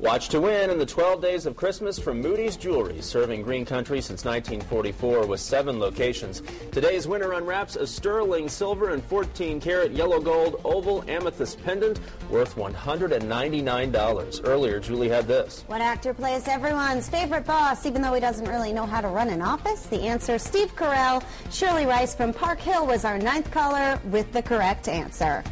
Watch to win in the 12 days of Christmas from Moody's Jewelry, serving green country since 1944 with seven locations. Today's winner unwraps a sterling silver and 14 karat yellow gold oval amethyst pendant worth $199. Earlier, Julie had this. What actor plays everyone's favorite boss, even though he doesn't really know how to run an office? The answer Steve Carell. Shirley Rice from Park Hill was our ninth caller with the correct answer.